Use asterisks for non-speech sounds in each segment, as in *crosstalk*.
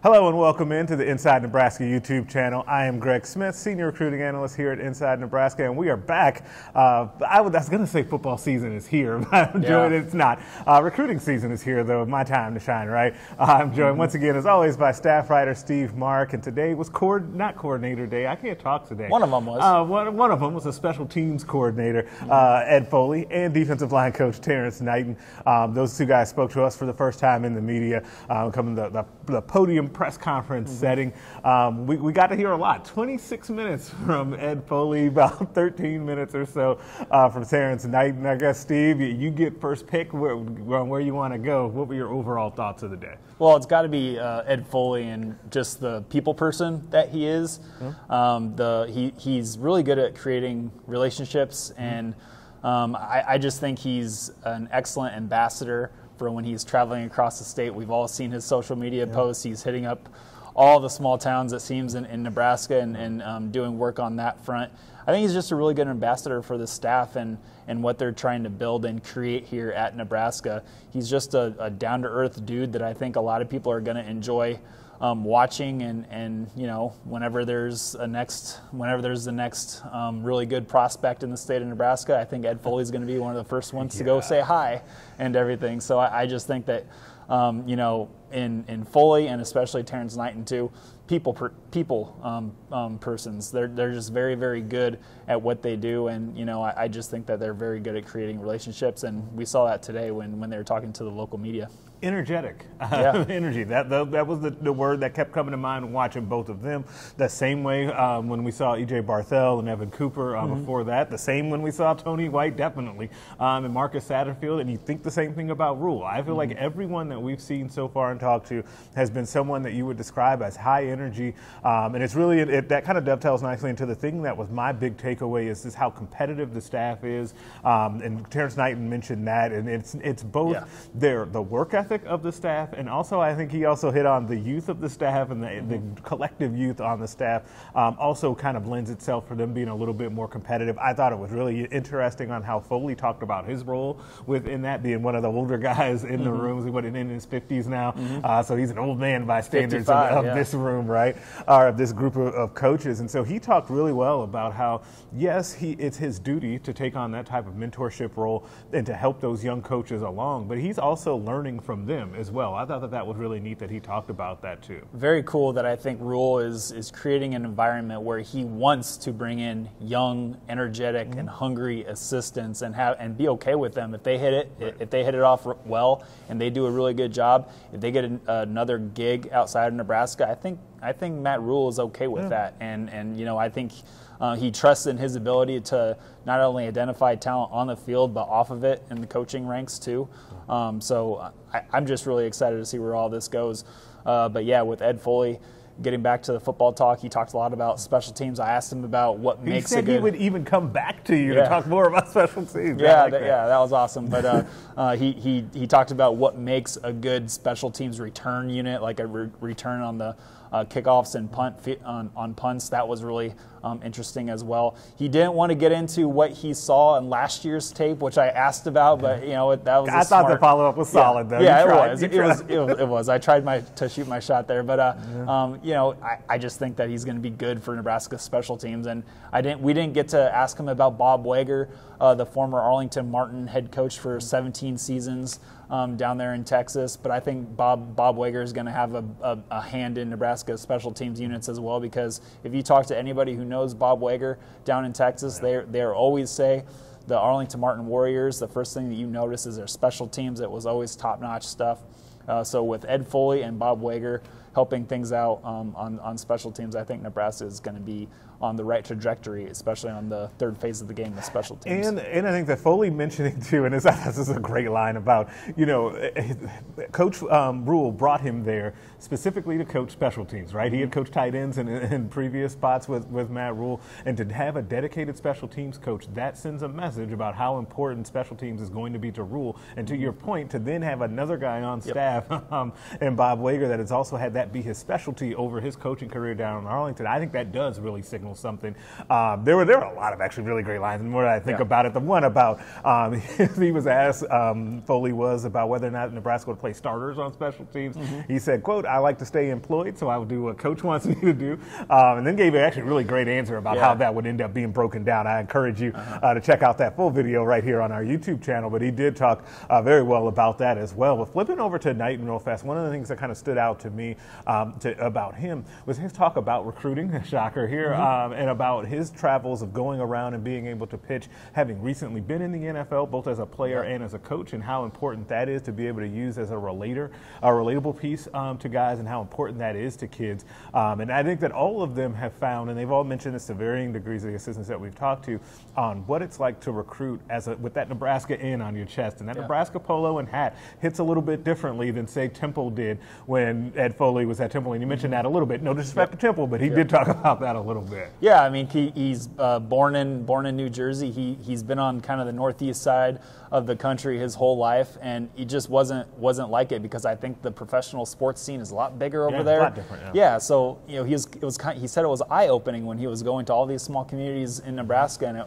Hello and welcome into the Inside Nebraska YouTube channel. I am Greg Smith, Senior Recruiting Analyst here at Inside Nebraska, and we are back. Uh, I, was, was going to say football season is here, *laughs* but I'm Yeah. it's not. Uh, recruiting season is here, though, my time to shine, right? Uh, I'm joined once again, as always, by staff writer Steve Marik, and today was coord- not coordinator day. I can't talk today. One of 'em was. Uh, one, one of them was a special teams coordinator, uh, Ed Foley, and defensive line coach Terrance Knighton. Um, those two guys spoke to us for the first time in the media, um, coming to the, the, the podium press conference setting. Um, we, we got to hear a lot 26 minutes *laughs* from Ed Foley, about *laughs* 13 minutes or so uh, from Terrance Knighton. I guess, Steve, you, you get first pick where, where you want to go. What were your overall thoughts of the day? Well, it's got to be uh, Ed Foley and just the people person that he is. Um, the he he's really good at creating relationships, and um, I, I just think he's an excellent ambassador for when he's traveling across the state. We've all seen his social media posts. He's hitting up all the small towns it seems in, in Nebraska and, and um, doing work on that front. I think he's just a really good ambassador for the staff and, and what they're trying to build and create here at Nebraska. He's just a, a down to earth dude that I think a lot of people are going to enjoy um, watching and, and you know whenever there's a next whenever there's the next um, really good prospect in the state of Nebraska, I think Ed Foley's going to be one of the first ones to go *laughs* say hi and everything. So I, I just think that um, you know in in Foley and especially Terrance Knighton too, people per, people um, um, persons. They're they're just very very good at what they do, and you know I, I just think that they're very good at creating relationships, and we saw that today when when they were talking to the local media. energetic *laughs* Yeah. energy that, that that was the, the word that kept coming to mind watching both of them the same way um, when we saw ej barthel and evan cooper uh, Mm-hmm. before that the same when we saw tony white definitely um, and marcus satterfield and you think the same thing about rhule i feel like Mm-hmm. everyone that we've seen so far and talked to has been someone that you would describe as high energy um, and it's really it, it- that kind of dovetails nicely into the thing that was my big takeaway is just how competitive the staff is um, and terrance knighton mentioned that and it's it's both Yeah. their the work ethic of the staff, and also I think he also hit on the youth of the staff and the, Mm-hmm. the collective youth on the staff. Um, also, kind of lends itself for them being a little bit more competitive. I thought it was really interesting on how Foley talked about his role within that, being one of the older *laughs* guys in Mm-hmm. the rooms. He went in his fifties now, uh, so he's an old man by standards of, of yeah. this room, right? Or of this group of, of coaches. And so he talked really well about how, yes, he it's his duty to take on that type of mentorship role and to help those young coaches along, but he's also learning from them as well. I thought that that was really neat that he talked about that too. very cool that I think Rhule is is creating an environment where he wants to bring in young, energetic, and hungry assistants and have and be okay with them if they hit it if they hit it off well and they do a really good job. If they get an, another gig outside of Nebraska, I think I think Matt Rhule is okay with that, and and you know I think. Uh, he trusts in his ability to not only identify talent on the field but off of it in the coaching ranks too. Um, so I, I'm just really excited to see where all this goes. Uh, but yeah, with Ed Foley, getting back to the football talk, he talked a lot about special teams. I asked him about what He makes a said good. he would even come back to you to talk more about special teams. Yeah, like that, that. yeah, that was awesome. But uh, *laughs* uh, he, he he talked about what makes a good special teams return unit, like a re- return on the uh, kickoffs and punt on, on punts. That was really um, interesting as well. He didn't want to get into what he saw in last year's tape, which I asked about, but you know that was. I thought the follow up was solid though. yeah, it was. It was, it was. It was. I tried my to shoot my shot there, but uh, um, you know, I, I just think that he's going to be good for Nebraska special teams. And I didn't. We didn't get to ask him about Bob Wager, uh, the former Arlington Martin head coach for 17 seasons um, down there in Texas. But I think Bob Bob Wager is going to have a, a, a hand in Nebraska special teams units as well because if you talk to anybody who knows Bob Wager down in Texas, they they always say the Arlington Martin Warriors, the first thing that you notice is their special teams. It was always top notch stuff. Uh, so with Ed Foley and Bob Wager helping things out um, on, on special teams, I think Nebraska is going to be on the right trajectory, especially on the third phase of the game with special teams. And and I think that Foley mentioning too, and this, *laughs* this is a great line about you know, *laughs* Coach um, Rhule brought him there specifically to coach special teams, right? He had coached tight ends in, in previous spots with, with Matt Rhule, and to have a dedicated special teams coach, that sends a message about how important special teams is going to be to Rhule. And to your point, to then have another guy on staff, *laughs* um, and Bob Wager, that has also had that be his specialty over his coaching career down in Arlington, I think that does really signal something. Um, there were there were a lot of actually really great lines. And more I think Yeah. about it, the one about um, *laughs* he was asked um, Foley was about whether or not Nebraska would play starters on special teams. Mm-hmm. He said, "quote I like to stay employed, so I will do what coach wants me to do," um, and then gave an actually really great answer about Yeah. Uh-huh. how that would end up being broken down. I encourage you uh, to check out that full video right here on our YouTube channel. But he did talk uh, very well about that as well. But flipping over to Knighton real fast, one of the things that kind of stood out to me um, to, about him was his talk about recruiting, *laughs* shocker here, um, and about his travels of going around and being able to pitch, having recently been in the NFL, both as a player and as a coach, and how important that is to be able to use as a relator, a relatable piece um, to guys, and how important that is to kids. Um, and I think that all of them have found, and they've all mentioned this to varying degrees, the assistants that we've talked to, on what it's like to recruit as a, with that Nebraska in on your chest. And that Yeah. Nebraska polo and hat hits a little bit differently than, say, Temple did when Ed Foley was at Temple. And you mentioned that a little bit. No disrespect to Temple, but he did talk *laughs* about that a little bit. Yeah, I mean he, he's uh, born in born in New Jersey. He he's been on kind of the northeast side of the country his whole life, and he just wasn't wasn't like it because I think the professional sports scene is a lot bigger over Yeah, a there. lot different, yeah. so you know he was it was kind, he said it was eye opening when he was going to all these small communities in Nebraska, and it,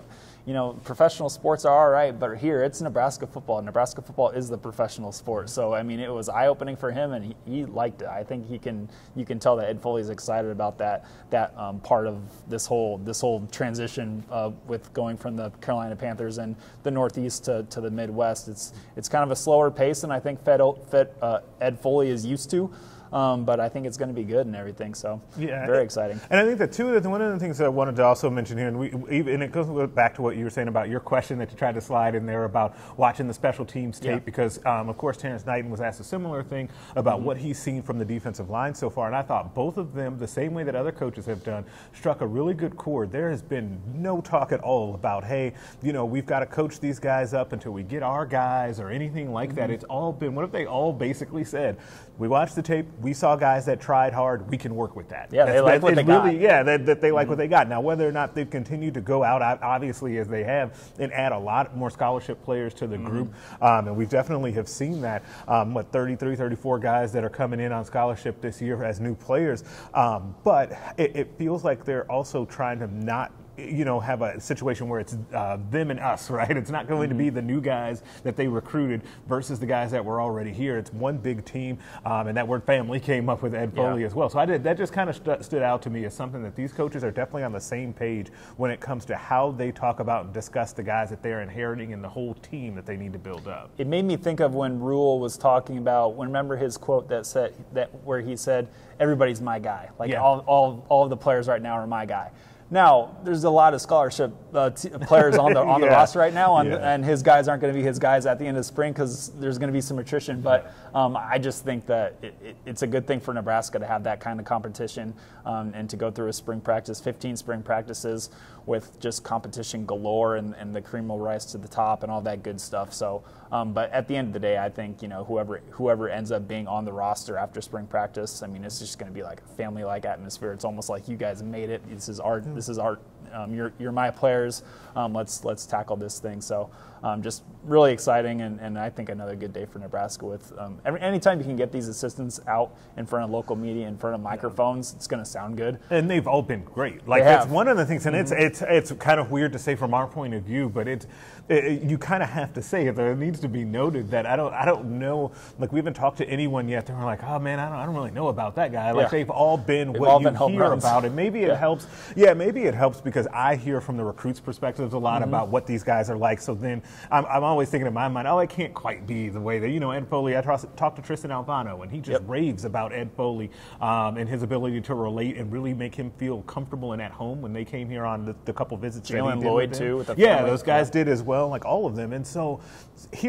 you know professional sports are all right, but here it's Nebraska football. Nebraska football is the professional sport. So I mean it was eye opening for him, and he, he liked it. I think he can you can tell that Ed Foley's excited about that that um, part of this whole this whole transition uh, with going from the Carolina Panthers and the Northeast to, to the Midwest. It's it's kind of a slower pace than I think Fed, Fed uh, Ed Foley is used to. Um, but I think it's going to be good and everything. So Yeah, very exciting. And I think that too, that one of the things that I wanted to also mention here, and, we, and it goes back to what you were saying about your question that you tried to slide in there about watching the special teams tape, Yeah. because um, of course Terrance Knighton was asked a similar thing about Mm-hmm. what he's seen from the defensive line so far, and I thought both of them, the same way that other coaches have done, struck a really good chord. There has been no talk at all about, hey, you know, we've got to coach these guys up until we get our guys or anything like that. Mm-hmm. It's all been, what have they all basically said, we watched the tape, we saw guys that tried hard, we can work with that. Yeah, they That's- like what they really, got. Yeah, that, that they like what they got. Now, whether or not they've continued to go out, obviously, as they have, and add a lot more scholarship players to the group, um, and we definitely have seen that. Um, what, 33, 34 guys that are coming in on scholarship this year as new players. Um, but it, it feels like they're also trying to not you know, have a situation where it's uh, them and us, *laughs* right? It's not going to be the new guys that they recruited versus the guys that were already here. It's one big team, um, and that word family *laughs* came up with Ed Foley Yeah. as well. So I did that just kind of stu- stood out to me as something that these coaches are definitely on the same page when it comes to how they talk about and discuss the guys that they're inheriting and the whole team that they need to build up. It made me think of when Rhule was talking about. When remember his quote that said that where he said, "Everybody's my guy." Like Yeah. all, all, all of the players right now are my guy. Now, there's a lot of scholarship uh, t- players on the *laughs* on the roster right now, and, Yeah. and his guys aren't going to be his guys at the end of spring because there's going to be some attrition. But um, I just think that it, it, it's a good thing for Nebraska to have that kind of competition um, and to go through a spring practice, 15 spring practices with just competition galore and, and the cream will rise to the top and all that good stuff. So, um, but at the end of the day, I think you know whoever whoever ends up being on the roster after spring practice, I mean, it's just going to be like a family-like atmosphere. It's almost like you guys made it. This is art. This is art. Um, you're you're my players. Um, let's let's tackle this thing. So, um, just really exciting, and, and I think another good day for Nebraska. With um, every anytime you can get these assistants out in front of local media, in front of microphones, it's going to sound good. And they've all been great. Like that's. Mm-hmm. one of the things, and it's it's it's kind of weird to say from our point of view, but it's it, you kind of have to say it. There needs to be noted that I don't I don't know. Like we haven't talked to anyone yet. They're like, oh man, I don't I don't really know about that guy. Like Yeah. they've all been They've what all you been hear runs. about, and maybe it Yeah. helps. Yeah, maybe it helps because I hear from the recruits' perspectives a lot Mm-hmm. about what these guys are like. So then I'm, I'm always thinking in my mind, oh, I can't quite be the way that you know Ed Foley. I talked to Tristan Alvano, and he just Yep. raves about Ed Foley um, and his ability to relate and really make him feel comfortable and at home when they came here on the, the couple visits. Jalen Lloyd, too, with the yeah, those guys did as well, like all of them. And so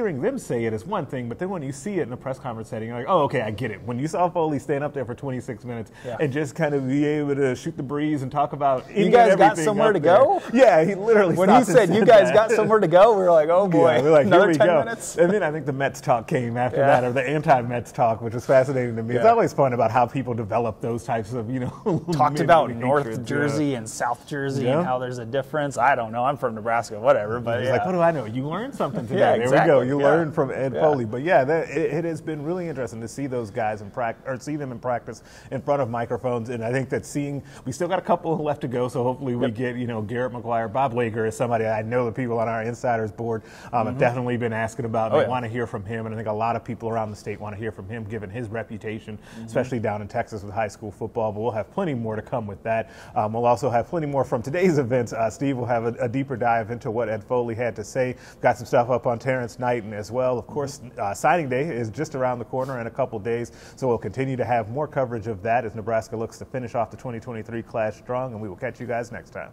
hearing them say it is one thing, but then when you see it in a press conference setting, you're like, oh, okay, I get it. When you saw Foley stand up there for 26 minutes Yeah. and just kind of be able to shoot the breeze and talk about you guys got somewhere to there. go? Yeah, he literally When he and said, "You guys that. got somewhere to go," we were like, "Oh boy, Yeah, we're like, another here we 10 go. minutes." And then I think the Mets talk came after Yeah. that, or the anti-Mets talk, which was fascinating to me. It's always fun about how people develop those types of, you know, *laughs* talked about North Jersey and South Jersey and how there's a difference. I don't know. I'm from Nebraska, whatever. But yeah. like, what do I know? You learned something *laughs* today. Yeah, there we go. You Yeah. learn from Ed Yeah. Foley. But yeah, that, it, it has been really interesting to see those guys in practice, or see them in practice in front of microphones. And I think that seeing, we still got a couple *laughs* left to go. So hopefully we get, you know, Garrett McGuire, Bob Wager is somebody I know the people on our insiders board um, have definitely been asking about. Mm-hmm. Oh, they yeah. want to hear from him. And I think a lot of people around the state want to hear from him, given his reputation, especially down in Texas with high school football. But we'll have plenty more to come with that. Um, we'll also have plenty more from today's events. Uh, Steve will have a, a deeper dive into what Ed Foley had to say. Got some stuff up on Terrance As well. Of course, uh, signing day is just around the corner in a couple days, so we'll continue to have more coverage of that as Nebraska looks to finish off the 2023 class strong, and we will catch you guys next time.